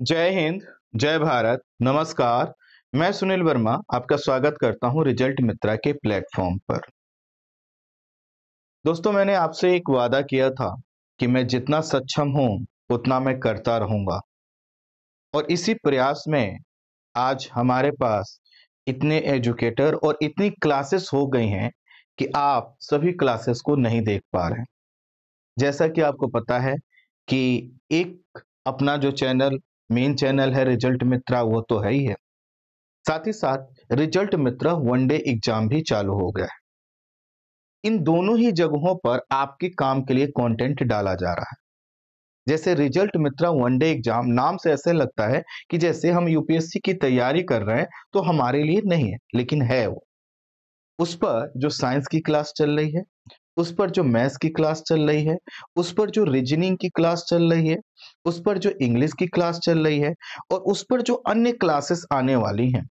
जय हिंद, जय भारत, नमस्कार। मैं सुनील वर्मा आपका स्वागत करता हूँ रिज़ल्ट मित्रा के प्लेटफॉर्म पर। दोस्तों, मैंने आपसे एक वादा किया था कि मैं जितना सक्षम हूँ, उतना मैं करता रहूँगा। और इसी प्रयास में आज हमारे पास इतने एजुकेटर और इतनी क्लासेस हो गई हैं कि आप सभी क्लासेस को नहीं देख पा रहे जैसा कि आपको पता है कि एक अपना जो चैनल मेन चैनल है, रिज़ल्ट मित्रा, वो तो है ही है। साथ ही साथ, रिज़ल्ट मित्रा वनडे एग्ज़ाम भी चालू हो गया है। इन दोनों ही जगहों पर आपके काम के लिए कंटेंट डाला जा रहा है। जैसे रिज़ल्ट मित्रा वनडे एग्ज़ाम नाम से ऐसे लगता है कि जैसे हम यूपीएससी की तैयारी कर रहे हैं तो हमारे लिए नहीं है, लेकिन है वो। उस पर जो साइंस की क्लास चल रही है उस पर जो मैथ्स की क्लास चल रही है, उस पर जो रीजनिंग की क्लास चल रही है, उस पर जो इंग्लिश की क्लास चल रही है और उस पर जो अन्य क्लासेस आने वाली हैं,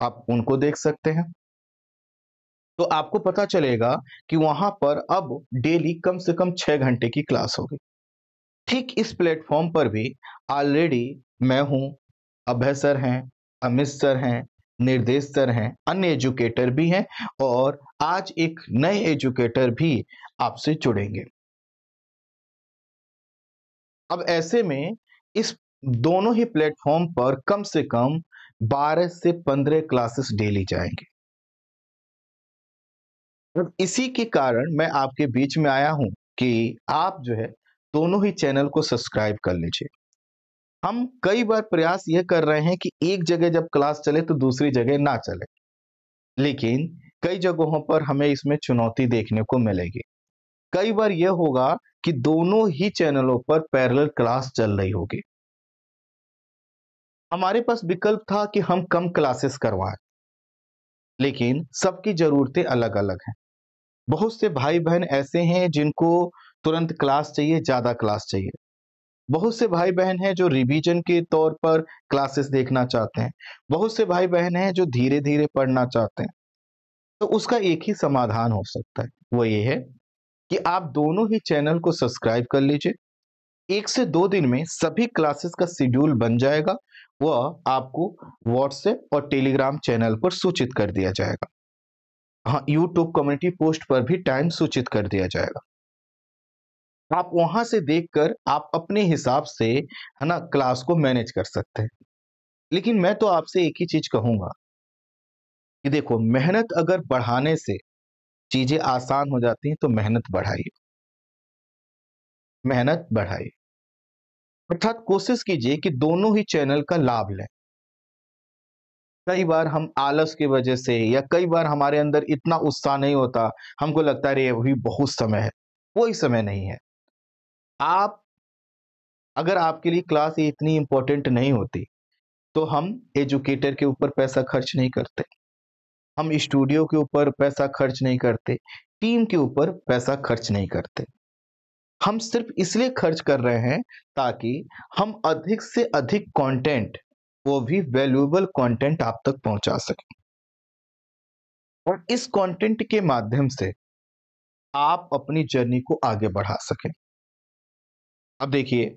आप उनको देख सकते हैं। तो आपको पता चलेगा कि वहाँ पर अब डेली कम से कम छह घंटे की क्लास होगी। ठीक इस प्लेटफॉर्म पर भी ऑलरेडी मैं हूँ, अभय सर हैं, अमित सर हैं निर्देश सर हैं, अन्य एजुकेटर भी हैं और आज एक नए एजुकेटर भी आपसे जुड़ेंगे। अब ऐसे में इस दोनों ही प्लेटफॉर्म पर कम से कम 12 से 15 क्लासेस डेली जाएँगे। इसी के कारण मैं आपके बीच में आया हूँ कि आप जो है दोनों ही चैनल को सब्सक्राइब कर लीजिए। हम कई बार प्रयास यह कर रहे हैं कि एक जगह जब क्लास चले तो दूसरी जगह ना चले। लेकिन कई जगहों पर हमें इसमें चुनौती देखने को मिलेगी। कई बार यह होगा कि दोनों ही चैनलों पर पैरेलल क्लास चल रही होगी। हमारे पास विकल्प था कि हम कम क्लासेस करवाएँ, लेकिन सबकी जरूरतें अलग अलग हैं। बहुत से भाई बहन ऐसे हैं जिनको तुरंत क्लास चाहिए, ज़्यादा क्लास चाहिए। बहुत से भाई बहन हैं जो रिवीजन के तौर पर क्लासेस देखना चाहते हैं। बहुत से भाई बहन हैं जो धीरे धीरे पढ़ना चाहते हैं। तो उसका एक ही समाधान हो सकता है। वो ये है कि आप दोनों ही चैनल को सब्सक्राइब कर लीजिए। एक से दो दिन में सभी क्लासेस का शेड्यूल बन जाएगा। वह आपको व्हाट्सएप और टेलीग्राम चैनल पर सूचित कर दिया जाएगा। हाँ यूट्यूब कम्युनिटी पोस्ट पर भी टाइम सूचित कर दिया जाएगा। आप वहाँ से देखकर आप अपने हिसाब से, है ना क्लास को मैनेज कर सकते हैं। लेकिन मैं तो आपसे एक ही चीज़ कहूँगा कि देखो, मेहनत अगर बढ़ाने से चीज़ें आसान हो जाती हैं तो मेहनत बढ़ाइए। मेहनत बढ़ाइए। अर्थात कोशिश कीजिए कि दोनों ही चैनल का लाभ लें। कई बार हम आलस की वजह से या कई बार हमारे अंदर इतना उत्साह नहीं होता, हमको लगता है अभी बहुत समय है। कोई समय नहीं है। आप, अगर आपके लिए क्लास इतनी इंपॉर्टेंट नहीं होती तो हम एजुकेटर के ऊपर पैसा खर्च नहीं करते। हम स्टूडियो के ऊपर पैसा खर्च नहीं करते टीम के ऊपर पैसा खर्च नहीं करते। हम सिर्फ़ इसलिए खर्च कर रहे हैं ताकि हम अधिक से अधिक कंटेंट वो भी वैल्यूएबल कंटेंट आप तक पहुँचा सकें। और इस कंटेंट के माध्यम से आप अपनी जर्नी को आगे बढ़ा सकें। अब देखिए,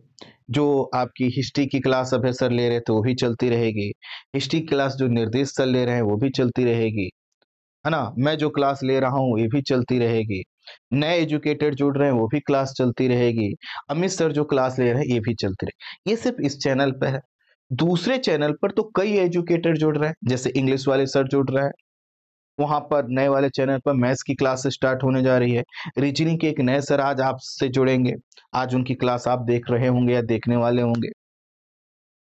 जो आपकी हिस्ट्री की क्लास अभी सर ले रहे थे वो भी चलती रहेगी। हिस्ट्री क्लास जो निर्देश सर ले रहे हैं, वो भी चलती रहेगी। है ना? मैं जो क्लास ले रहा हूँ, ये भी चलती रहेगी। नए एजुकेटर जुड़ रहे हैं, वो भी क्लास चलती रहेगी। अमित सर जो क्लास ले रहे हैं, ये भी चलती रहेगी ये सिर्फ़ इस चैनल पर है। दूसरे चैनल पर तो कई एजुकेटर जुड़ रहे हैं, जैसे इंग्लिश वाले सर जुड़ रहे हैं। वहाँ पर नए वाले चैनल पर मैथ्स की क्लास स्टार्ट होने जा रही है। रीजनिंग के एक नए सर आज आपसे जुड़ेंगे। आज उनकी क्लास आप देख रहे होंगे या देखने वाले होंगे।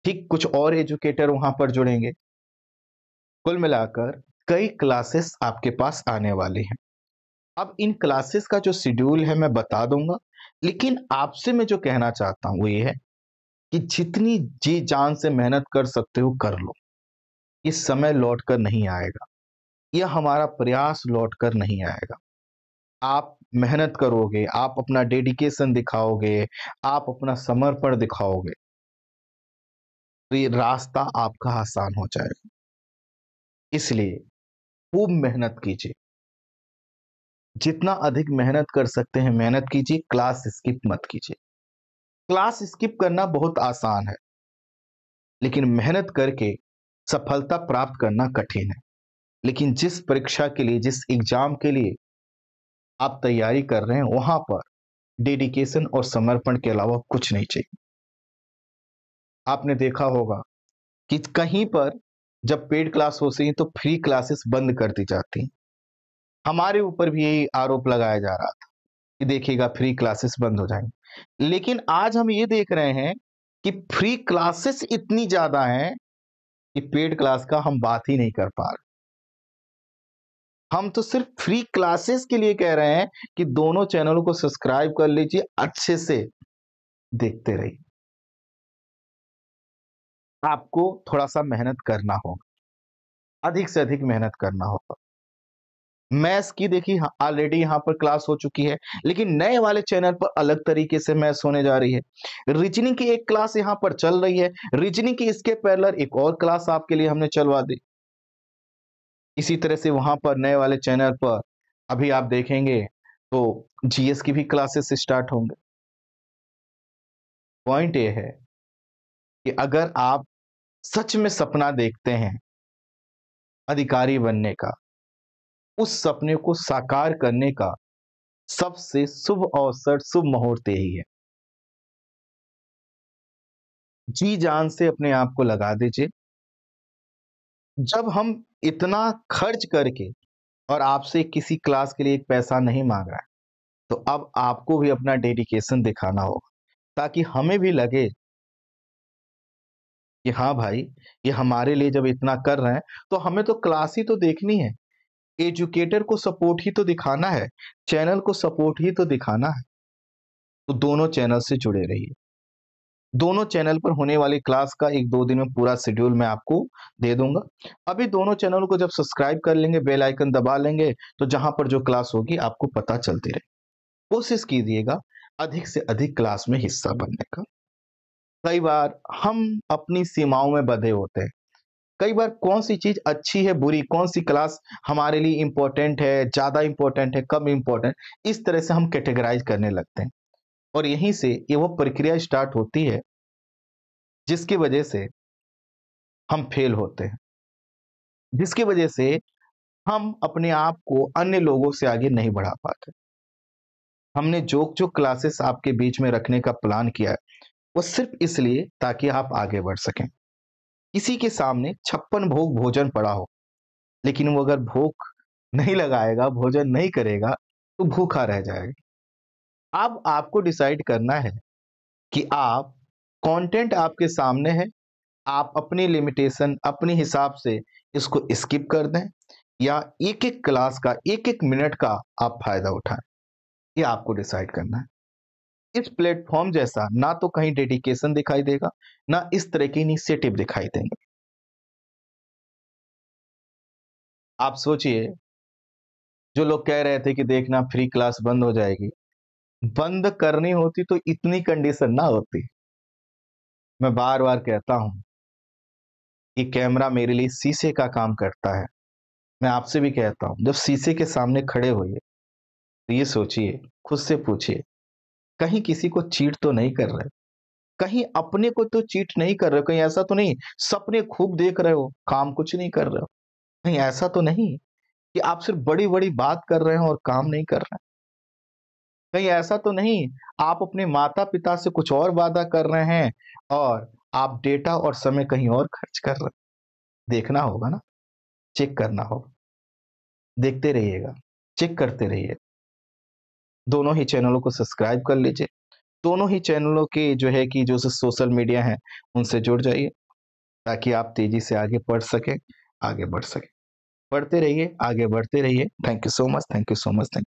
ठीक कुछ और एजुकेटर वहाँ पर जुड़ेंगे। कुल मिलाकर कई क्लासेस आपके पास आने वाली हैं। अब इन क्लासेस का जो शेड्यूल है मैं बता दूँगा, लेकिन आपसे मैं जो कहना चाहता हूँ वो ये है कि जितनी जी जान से मेहनत कर सकते हो कर लो। इस समय लौट कर नहीं आएगा। यह हमारा प्रयास लौट कर नहीं आएगा। आप मेहनत करोगे, आप अपना डेडिकेशन दिखाओगे, आप अपना समर्पण दिखाओगे तो ये रास्ता आपका आसान हो जाएगा। इसलिए खूब मेहनत कीजिए। जितना अधिक मेहनत कर सकते हैं, मेहनत कीजिए क्लास स्किप मत कीजिए। क्लास स्किप करना बहुत आसान है, लेकिन मेहनत करके सफलता प्राप्त करना कठिन है। लेकिन जिस परीक्षा के लिए, जिस एग्ज़ाम के लिए आप तैयारी कर रहे हैं, वहाँ पर डेडिकेशन और समर्पण के अलावा कुछ नहीं चाहिए। आपने देखा होगा कि कहीं पर जब पेड क्लास होती है तो फ्री क्लासेस बंद कर दी जाती हमारे ऊपर भी यही आरोप लगाया जा रहा था कि देखिएगा, फ्री क्लासेस बंद हो जाएँगे। लेकिन आज हम ये देख रहे हैं कि फ्री क्लासेस इतनी ज़्यादा हैं कि पेड क्लास का हम बात ही नहीं कर पा रहे। हम तो सिर्फ़ फ्री क्लासेस के लिए कह रहे हैं कि दोनों चैनलों को सब्सक्राइब कर लीजिए, अच्छे से देखते रहिए। आपको थोड़ा सा मेहनत करना होगा। अधिक से अधिक मेहनत करना होगा। मैथ्स की देखिए ऑलरेडी यहाँ पर क्लास हो चुकी है, लेकिन नए वाले चैनल पर अलग तरीके से मैथ्स होने जा रही है। रीजनिंग की एक क्लास यहाँ पर चल रही है। रीजनिंग की इसके पैरलर एक और क्लास आपके लिए हमने चलवा दी। इसी तरह से वहाँ पर नए वाले चैनल पर अभी आप देखेंगे तो जीएस की भी क्लासेस स्टार्ट होंगे। पॉइंट ये है कि अगर आप सच में सपना देखते हैं अधिकारी बनने का, उस सपने को साकार करने का सबसे शुभ अवसर, शुभ मुहूर्त यही है। जी जान से अपने आप को लगा दीजिए। जब हम इतना खर्च करके और आपसे किसी क्लास के लिए एक पैसा नहीं मांग रहा है तो अब आपको भी अपना डेडिकेशन दिखाना होगा, ताकि हमें भी लगे कि हाँ भाई, ये हमारे लिए जब इतना कर रहे हैं तो हमें तो क्लास ही तो देखनी है। एजुकेटर को सपोर्ट ही तो दिखाना है, चैनल को सपोर्ट ही तो दिखाना है। तो दोनों चैनल से जुड़े रहिए। दोनों चैनल पर होने वाली क्लास का एक दो दिन में पूरा शेड्यूल मैं आपको दे दूँगा। अभी दोनों चैनल को जब सब्सक्राइब कर लेंगे बेल आइकन दबा लेंगे तो जहाँ पर जो क्लास होगी, आपको पता चलती रहे। कोशिश कीजिएगा अधिक से अधिक क्लास में हिस्सा बनने का। कई बार हम अपनी सीमाओं में बधे होते हैं। कई बार कौन सी चीज़ अच्छी है, बुरी, कौन सी क्लास हमारे लिए इंपॉर्टेंट है, ज़्यादा इंपॉर्टेंट है, कम इंपॉर्टेंट इस तरह से हम कैटेगराइज करने लगते हैं। और यहीं से ये वो प्रक्रिया स्टार्ट होती है, जिसकी वजह से हम फेल होते हैं। जिसकी वजह से हम अपने आप को अन्य लोगों से आगे नहीं बढ़ा पाते। हमने जो जो क्लासेस आपके बीच में रखने का प्लान किया है, वो सिर्फ़ इसलिए ताकि आप आगे बढ़ सकें। किसी के सामने छप्पन भोग भोजन पड़ा हो, लेकिन वो अगर भूख नहीं लगाएगा, भोजन नहीं करेगा तो भूखा रह जाएगा। अब आपको डिसाइड करना है कि आप कंटेंट आपके सामने है, आप अपनी लिमिटेशन अपने हिसाब से इसको स्किप कर दें या एक एक क्लास का, एक एक मिनट का आप फ़ायदा उठाएँ। ये आपको डिसाइड करना है। इस प्लेटफॉर्म जैसा ना तो कहीं डेडिकेशन दिखाई देगा, ना इस तरह की इनिशिएटिव दिखाई देंगे। आप सोचिए, जो लोग कह रहे थे कि देखना फ्री क्लास बंद हो जाएगी बंद करनी होती तो इतनी कंडीशन ना होती। मैं बार बार कहता हूँ कि कैमरा मेरे लिए शीशे का काम करता है। मैं आपसे भी कहता हूँ, जब शीशे के सामने खड़े होइए तो ये सोचिए, खुद से पूछिए, कहीं किसी को चीट तो नहीं कर रहे? कहीं अपने को तो चीट नहीं कर रहे हो? कहीं ऐसा तो नहीं, सपने खूब देख रहे हो, काम कुछ नहीं कर रहे हो? कहीं ऐसा तो नहीं कि आप सिर्फ़ बड़ी बड़ी बात कर रहे हो और काम नहीं कर रहे? कहीं ऐसा तो नहीं। आप अपने माता पिता से कुछ और वादा कर रहे हैं और आप डेटा और समय कहीं और खर्च कर रहे देखना होगा ना। चेक करना होगा। देखते रहिएगा। चेक करते रहिए। दोनों ही चैनलों को सब्सक्राइब कर लीजिए। दोनों ही चैनलों के जो है कि जो सोशल मीडिया है, उनसे जुड़ जाइए ताकि आप तेज़ी से आगे पढ़ सके, आगे बढ़ सके। पढ़ते रहिए, आगे बढ़ते रहिए। Thank you so much, thank you so much, thank